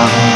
Fine.